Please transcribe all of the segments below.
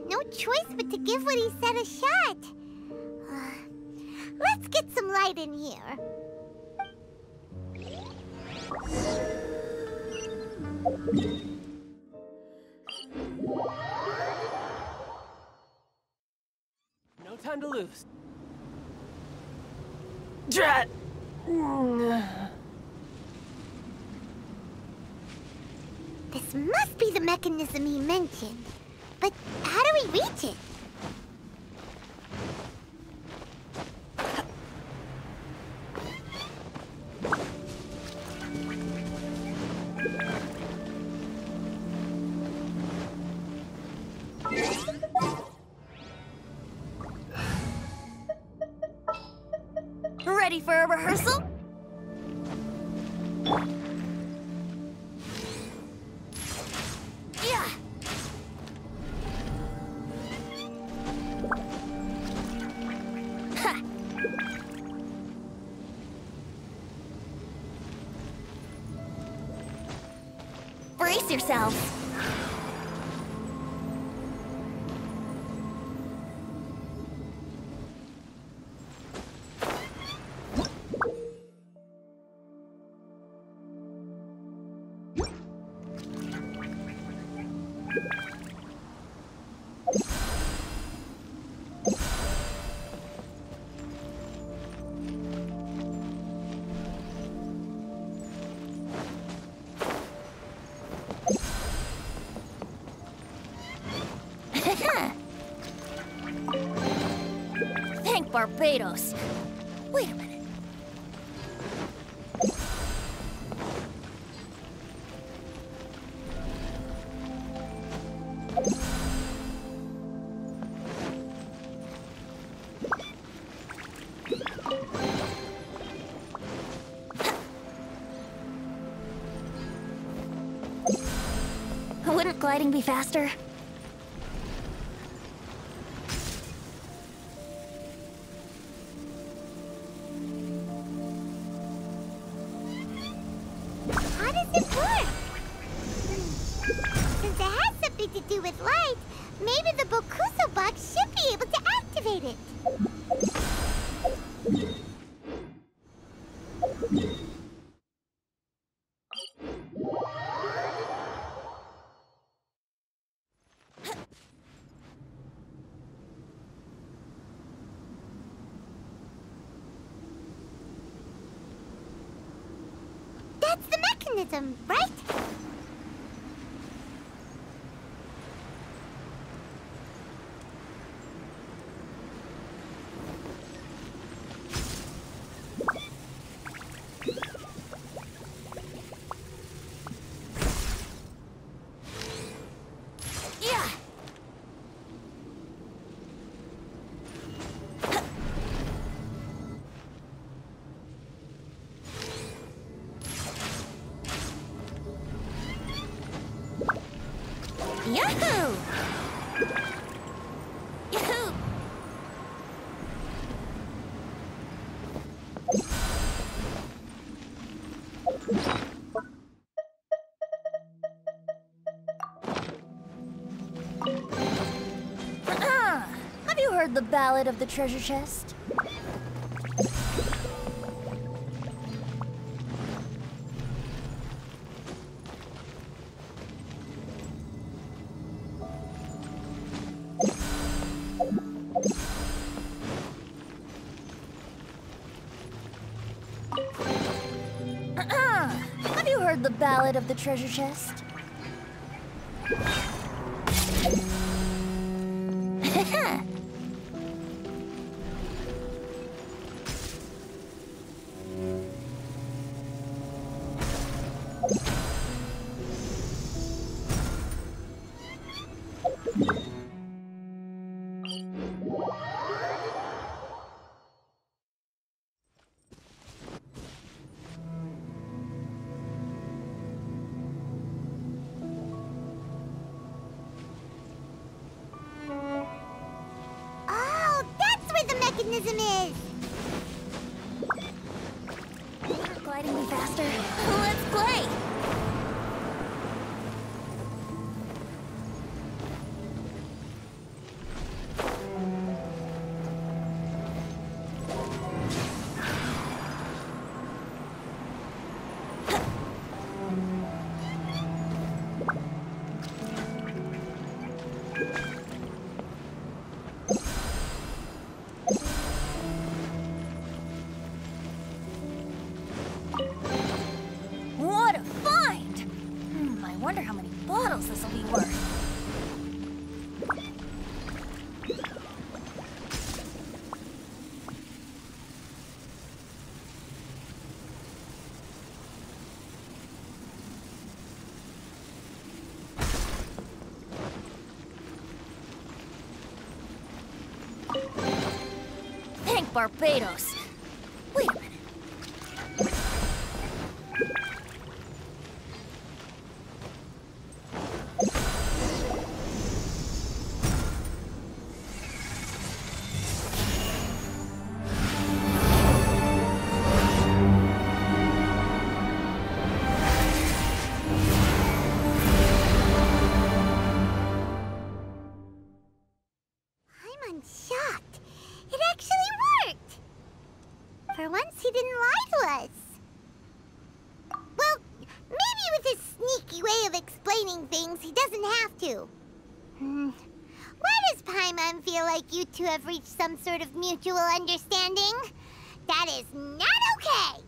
got no choice but to give what he said a shot. Uh, let's get some light in here. No time to lose. Drat! This must be the mechanism he mentioned. But Ready for a rehearsal? Barbados. Wait a minute. Wouldn't gliding be faster? That's the mechanism, right? Ballad of the treasure chest? Ah, have you heard the ballad of the treasure chest? Knows this'll be worth? Barbados. Reached some sort of mutual understanding? That is not okay!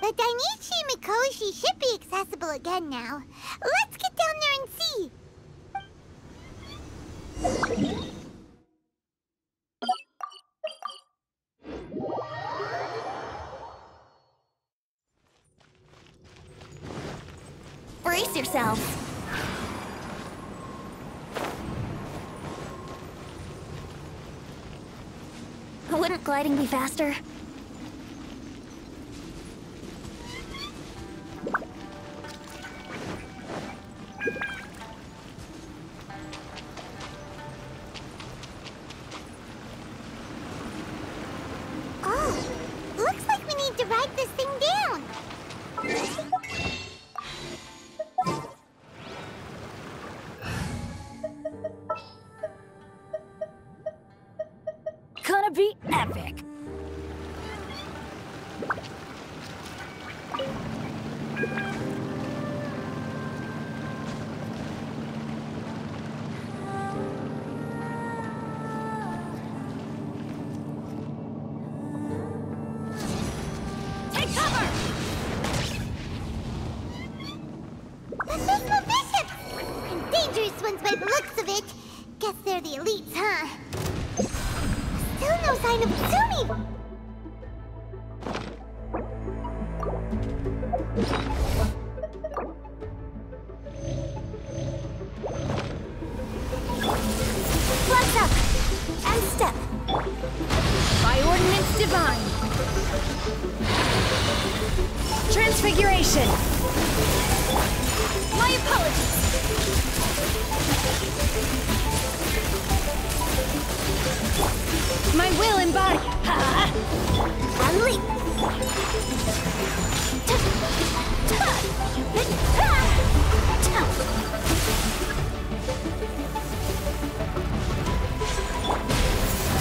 The Dainichi Mikoshi should be accessible again now. Let's get down there and see. Brace yourselves. Wouldn't gliding be faster? Gonna be epic. Dangerous ones by the looks of it. Guess they're the elites, huh? Still no sign of Tsumi! Flex up! And step! By ordinance divine! Transfiguration! My apologies! My will embody! Ha! Unleash!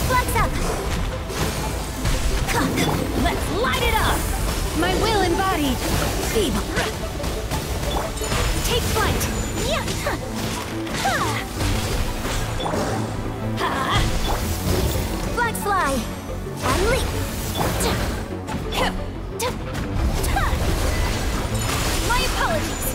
Flex up! Let's light it up! My will embodied! Feeble! Take flight! Yeah! Ha! Fly! And leap! My apologies!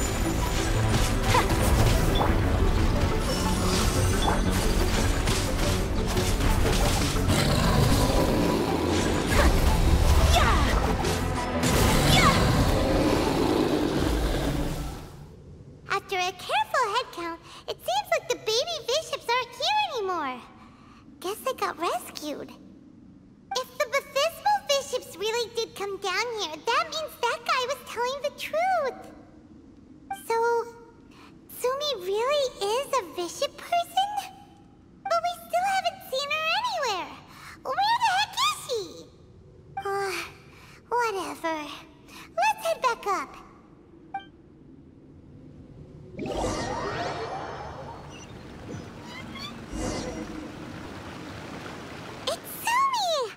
Bishop person? But we still haven't seen her anywhere. Where the heck is she? Uh, whatever. Let's head back up. It's Sumi!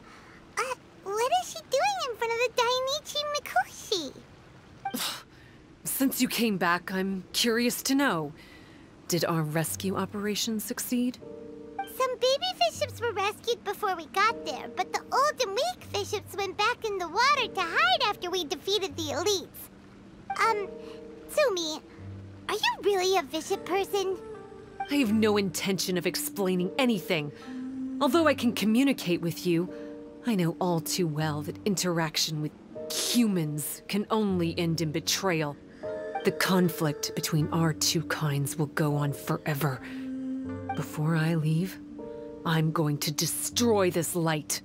Uh, what is she doing in front of the Dainichi Mikoshi? Since you came back, I'm curious to know. Did our rescue operation succeed? Some baby vishaps were rescued before we got there, but the old and weak vishaps went back in the water to hide after we defeated the elites. Um, Sumi, Are you really a vishap person? I have no intention of explaining anything. Although I can communicate with you, I know all too well that interaction with humans can only end in betrayal. The conflict between our two kinds will go on forever. Before I leave, I'm going to destroy this light.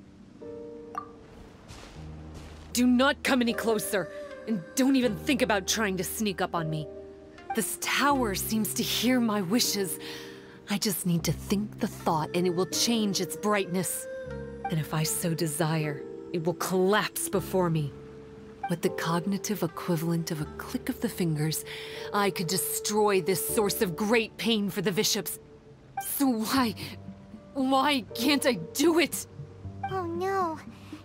Do not come any closer, and don't even think about trying to sneak up on me. This tower seems to hear my wishes. I just need to think the thought and it will change its brightness. And if I so desire, it will collapse before me. With the cognitive equivalent of a click of the fingers, I could destroy this source of great pain for the vishaps. So why... why can't I do it? Oh no.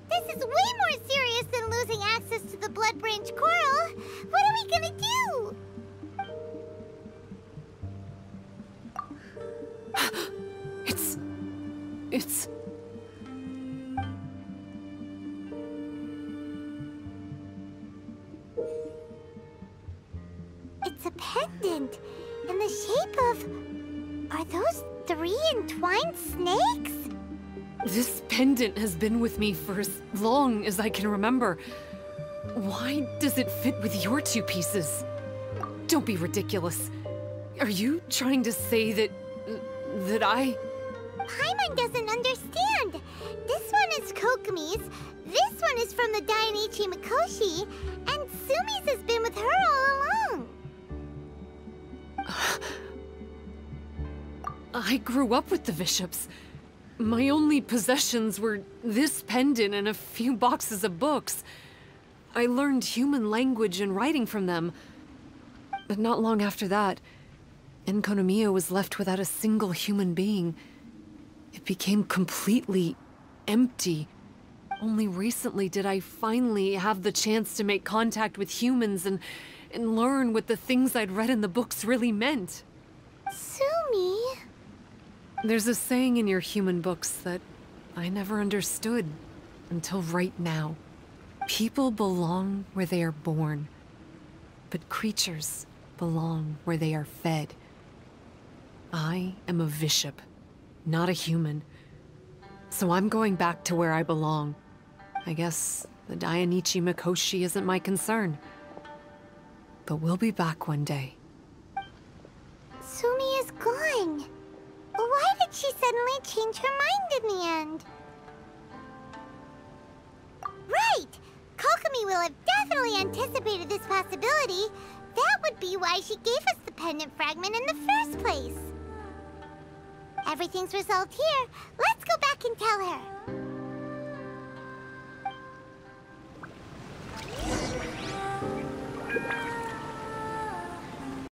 This is way more serious than losing access to the Blood Branch Coral. What are we gonna do? It's... it's... It's pendant in the shape of. Are those three entwined snakes? This pendant has been with me for as long as I can remember. Why does it fit with your two pieces? Don't be ridiculous. Are you trying to say that... that I... Paimon doesn't understand. This one is Kokomi's, this one is from the Dainichi Mikoshi, and Sumi's has been with her all along. I grew up with the vishaps. My only possessions were this pendant and a few boxes of books. I learned human language and writing from them. But not long after that, Enkanomiya was left without a single human being. It became completely empty. Only recently did I finally have the chance to make contact with humans and, and learn what the things I'd read in the books really meant. Sumi? There's a saying in your human books that I never understood until right now. People belong where they are born, but creatures belong where they are fed. I am a vishap, not a human. So I'm going back to where I belong. I guess the Dainichi Mikoshi isn't my concern. But we'll be back one day. Sumi is gone. Why did she suddenly change her mind in the end? Right! Kokomi will have definitely anticipated this possibility. That would be why she gave us the pendant fragment in the first place. Everything's resolved here. Let's go back and tell her.